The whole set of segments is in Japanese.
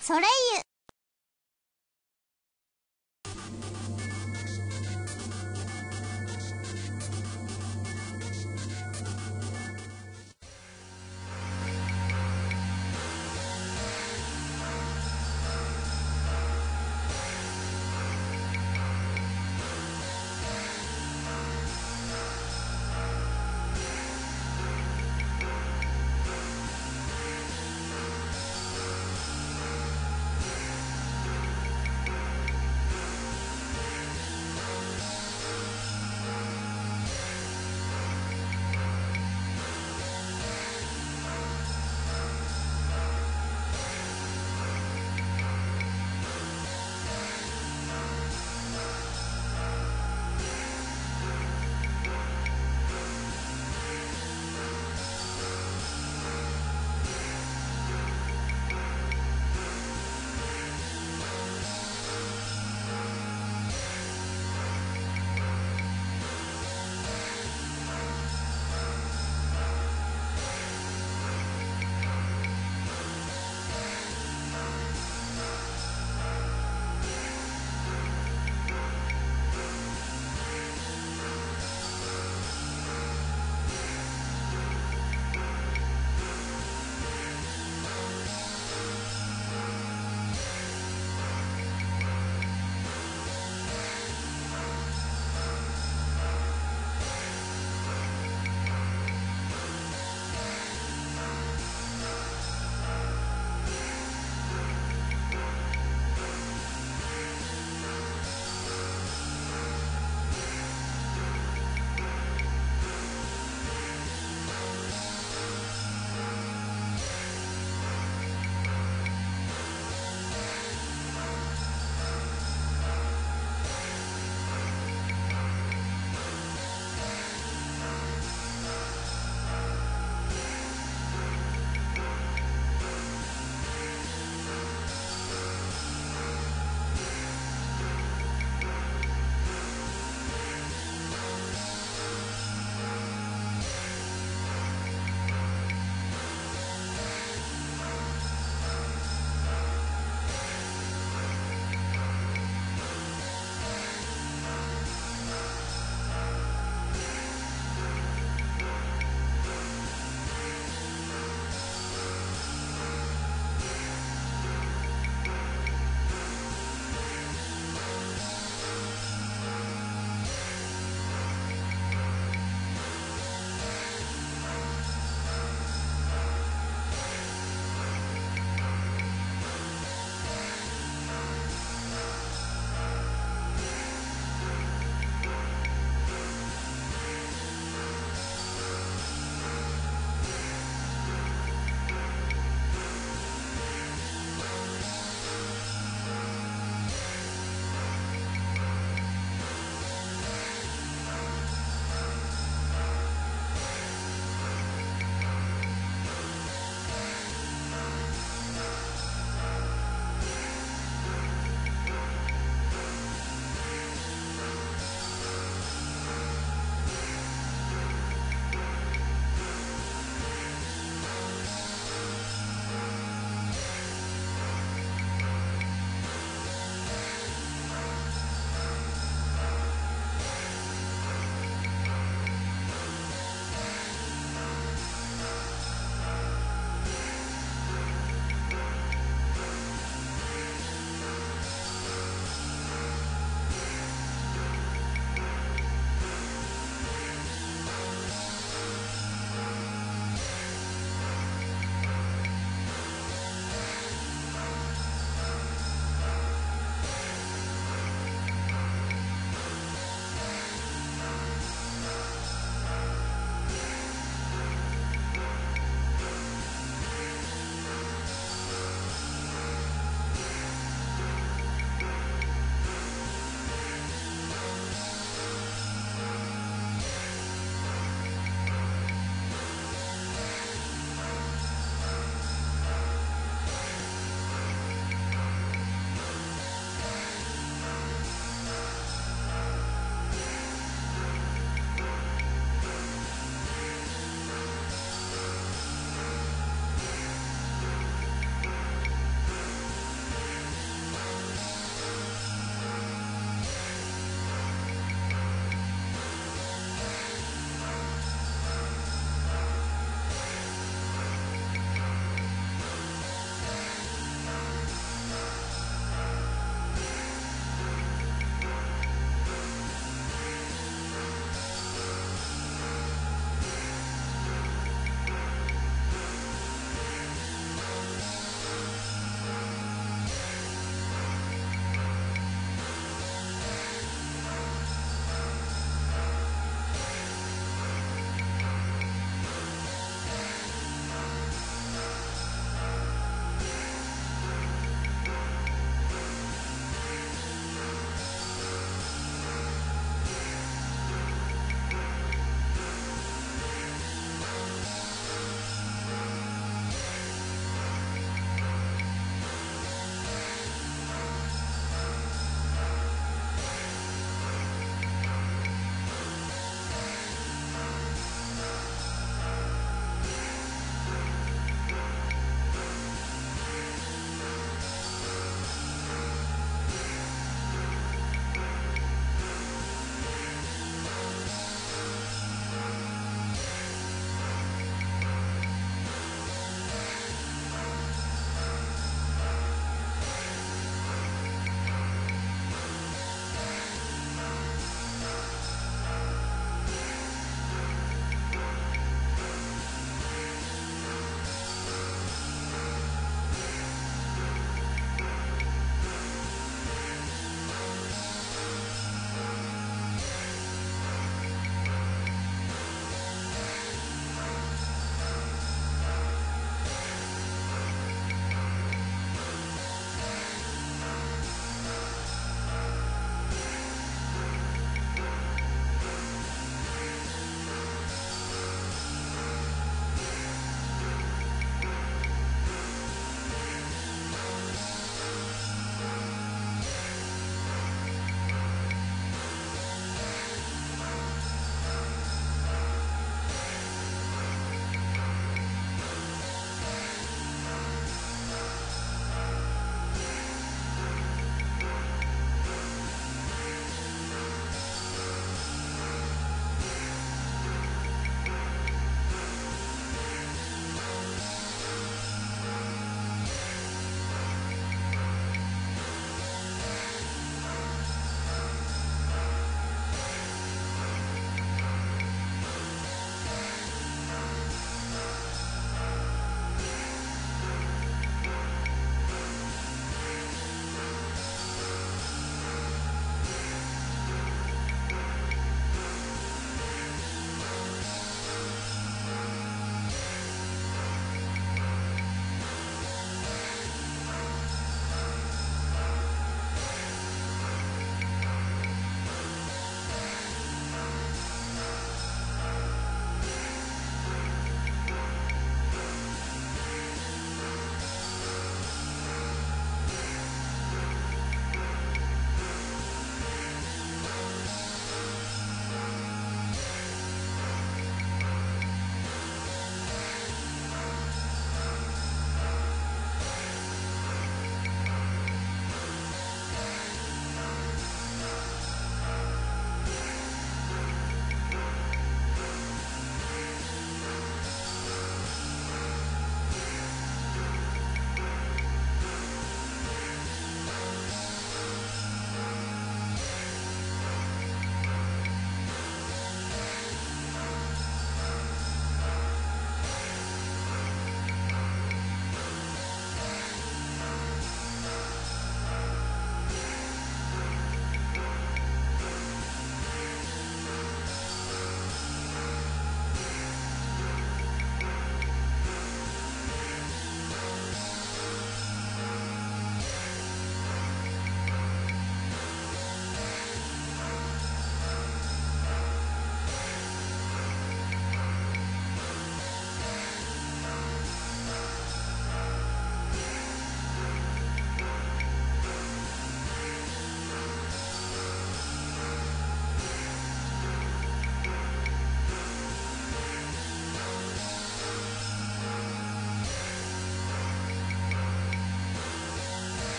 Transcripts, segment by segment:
ソレイユ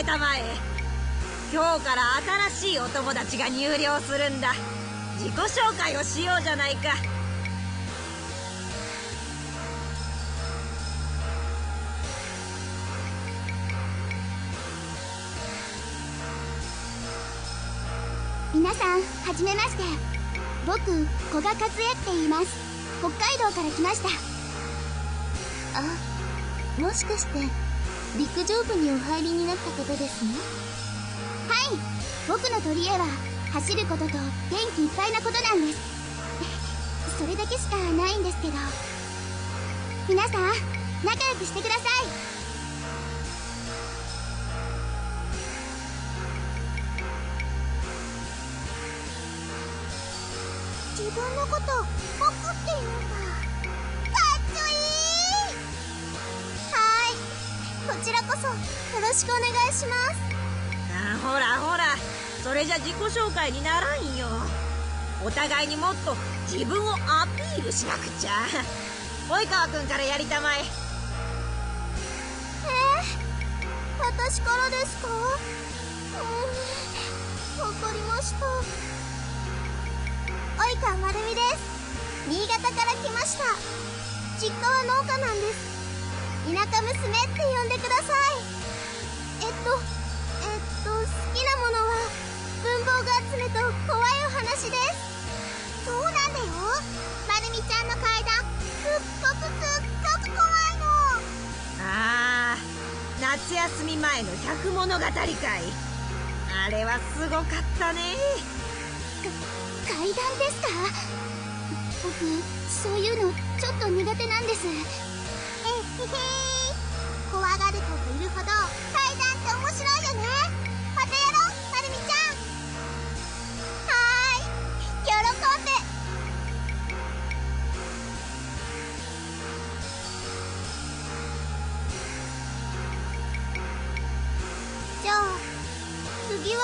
れたまえ。今日から新しいお友達が入寮するんだ。自己紹介をしようじゃないか。皆さんはじめまして。僕古賀和恵って言います。北海道から来ました。あもしかして陸上部にお入りになった方ですね。はい。僕の取り柄は走ることと元気いっぱいなことなんです。それだけしかないんですけど。皆さん仲良くしてください。自分のことろしくお願いします。あほらほらそれじゃ自己紹介にならんよ。お互いにもっと自分をアピールしなくちゃ。及川君からやりたまえ。えー、私からですか？うんわかりました。及川まるみです。新潟から来ました。実家は農家なんです。田舎娘って呼んでくださいとえっと好きなものは文房具集めと怖いお話です。そうなんだよ。まるみちゃんの階段すっごくすっごく怖いの。ああ夏休み前の百物語かい。あれはすごかったね。階段ですか？僕そういうのちょっと苦手なんです。えへへ怖がる子がいるほど階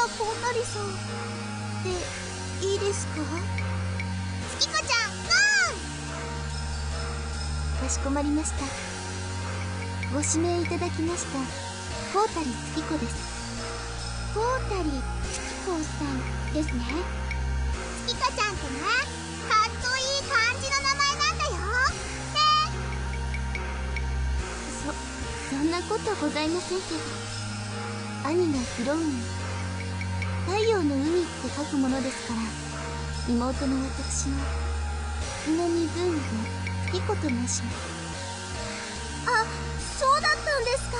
次はこうなりさんでいいですか？月子ちゃんゴーかしこまりました。ご指名いただきました。コータリ月子です。コータリ月子さんですね。月子ちゃんってねかっこいい感じの名前なんだよ。ね。そそんなことございませんけど。兄がヒロウン太陽の海って書くものですから妹の私の南文で月子と申しますあそうだったんですか。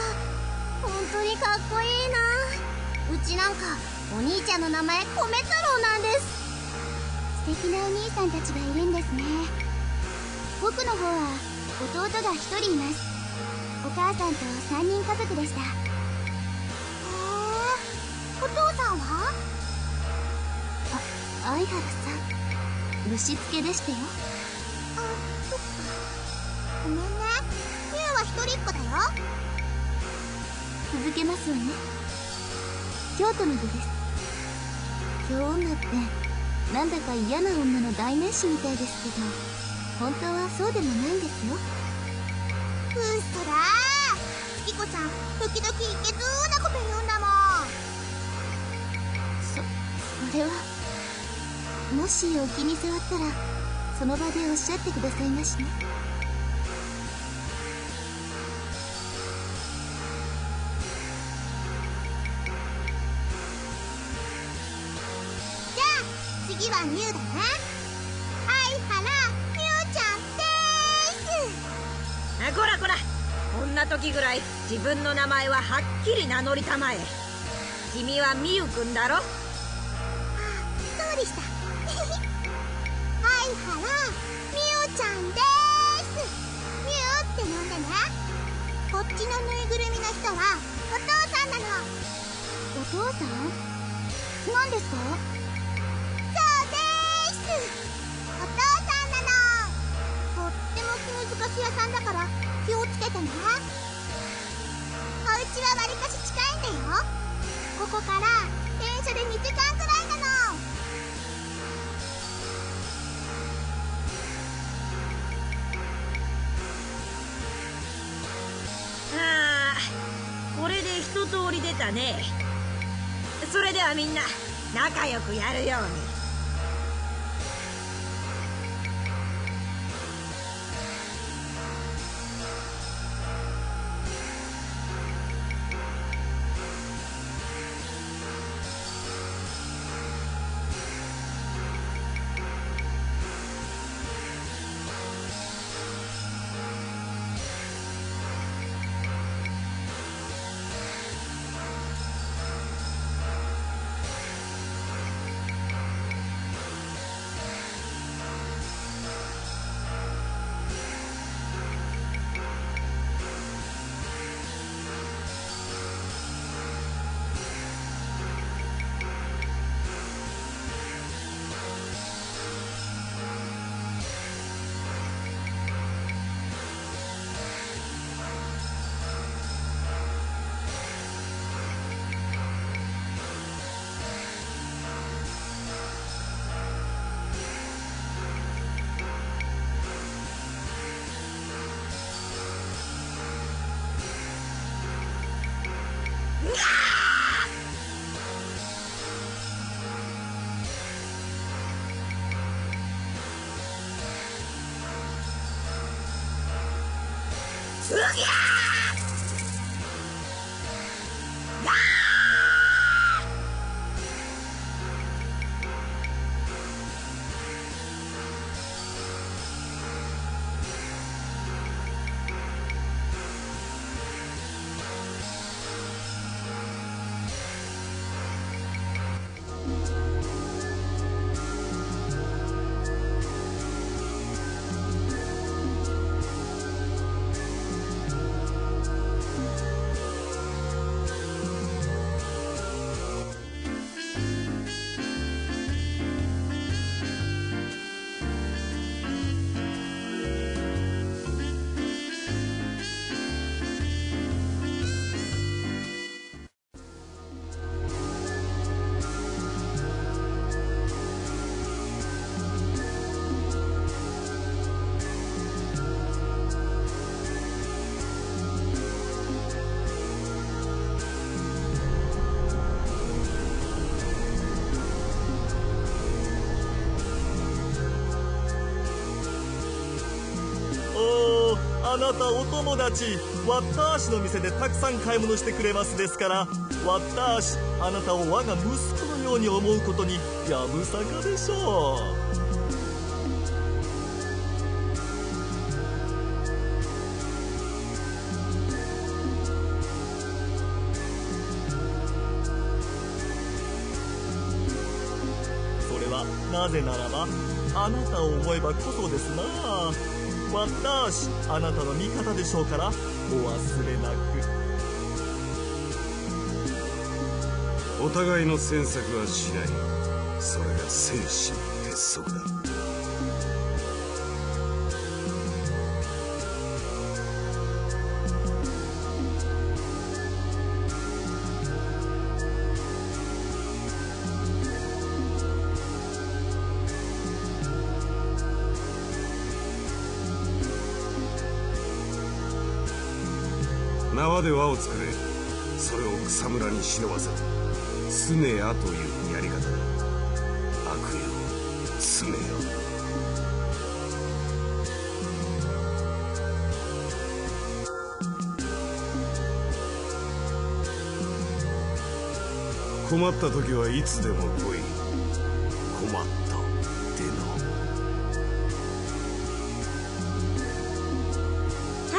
本当にかっこいいな。うちなんかお兄ちゃんの名前米太郎なんです。素敵なお兄さんたちがいるんですね。僕の方は弟が一人います。お母さんと3人家族でした。相原さん虫つけでしたよ。あそっか。ごめんね。ミュウは一人っ子だよ。続けますわね。京都の部です。京女ってなんだか嫌な女の代名詞みたいですけど本当はそうでもないんですよ。うっそだ。ー月子ちゃん時々いけずーなこと言うんだもん。それはもしお気に障ったらその場でおっしゃってくださいましね。じゃあ次はミュウだね。相原ミュウちゃんでーす。あこらこら。こんな時ぐらい自分の名前ははっきり名乗りたまえ。君はミユくんだろ？はいはらみゆちゃんですみゆって呼んでねこっちの。ぬいぐるみの。人はお父さんなの。お父さん何ですかそうですお父さんなの。とっても気難し屋さんだから気をつけてねお家はわりかし近いんだよここから電車で2時間くらい出たね。それではみんな仲良くやるように。う友達ワッターシの店でたくさん買い物してくれますですからワッターシあなたを我が息子のように思うことにやぶさかでしょうそれはなぜならばあなたを思えばこそですな。あ私あなたの味方でしょうからお忘れなく。お互いの詮索はしない。それが戦士の鉄則だ。縄で輪を作れ。それを草むらに忍ばせるスネアというやり方。だ悪よスネア困った時はいつでも来い。困ったでな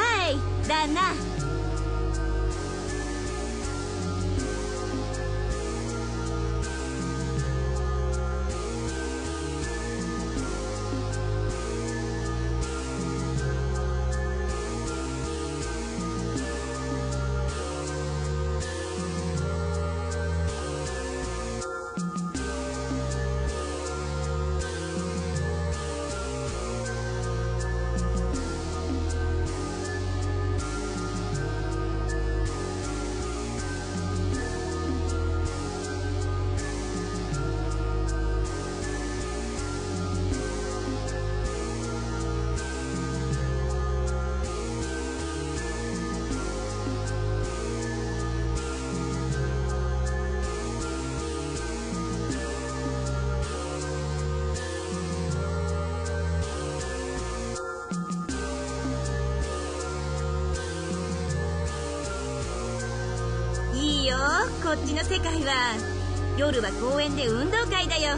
はい旦那。こっちの世界は夜は公園で運動会だよ。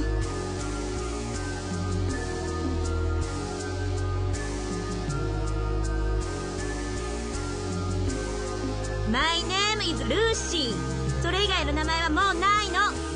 マイネームイズルーシーそれ以外の名前はもうないの。